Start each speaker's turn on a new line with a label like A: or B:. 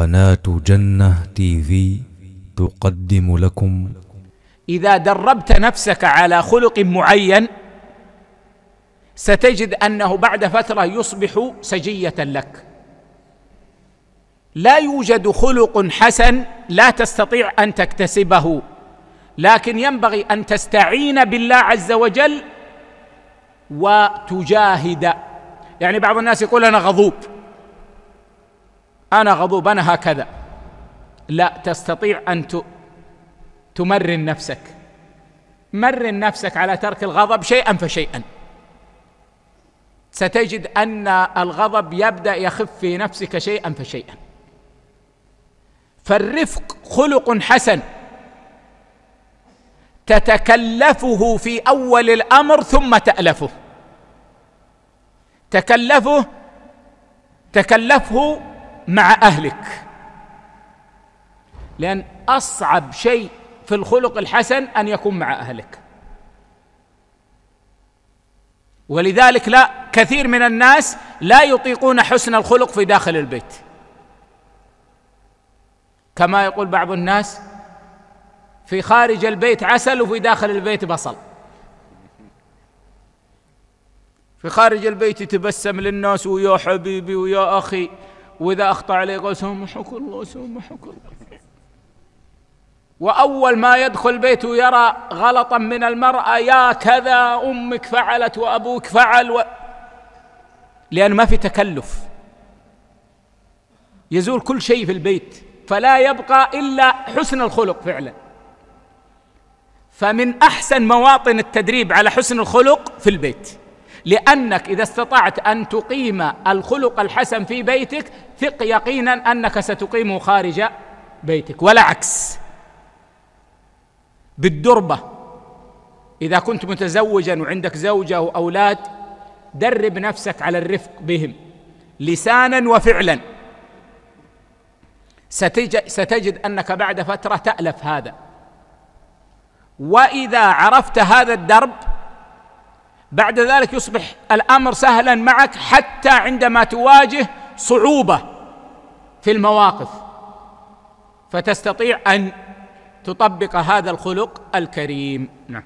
A: قناة جنة تي في تقدم لكم.
B: إذا دربت نفسك على خلق معين ستجد أنه بعد فترة يصبح سجية لك. لا يوجد خلق حسن لا تستطيع أن تكتسبه لكن ينبغي أن تستعين بالله عز وجل وتجاهد. يعني بعض الناس يقول أنا غضوب. أنا غضوب أنا هكذا. لا تستطيع أن تمرن نفسك. مرن نفسك على ترك الغضب شيئا فشيئا. ستجد أن الغضب يبدأ يخف في نفسك شيئا فشيئا. فالرفق خلق حسن. تتكلفه في أول الأمر ثم تألفه. تكلفه تكلفه مع أهلك. لأن أصعب شيء في الخلق الحسن أن يكون مع أهلك. ولذلك لا كثير من الناس لا يطيقون حسن الخلق في داخل البيت. كما يقول بعض الناس في خارج البيت عسل وفي داخل البيت بصل. في خارج البيت يتبسم للناس ويا حبيبي ويا أخي. وإذا أخطأ عليه قال سامحك الله سامحك الله. وأول ما يدخل بيته يرى غلطا من المرأة يا كذا أمك فعلت وأبوك فعل و... لأن ما في تكلف. يزول كل شيء في البيت فلا يبقى إلا حسن الخلق فعلا. فمن أحسن مواطن التدريب على حسن الخلق في البيت. لأنك إذا استطعت أن تقيم الخلق الحسن في بيتك ثق يقينا أنك ستقيمه خارج بيتك. ولا عكس بالدربة. إذا كنت متزوجا وعندك زوجة أو أولاد درب نفسك على الرفق بهم. لسانا وفعلا. ستجد أنك بعد فترة تألف هذا. وإذا عرفت هذا الدرب بعد ذلك يصبح الأمر سهلا معك حتى عندما تواجه صعوبة في المواقف. فتستطيع أن تطبق هذا الخلق الكريم. نعم.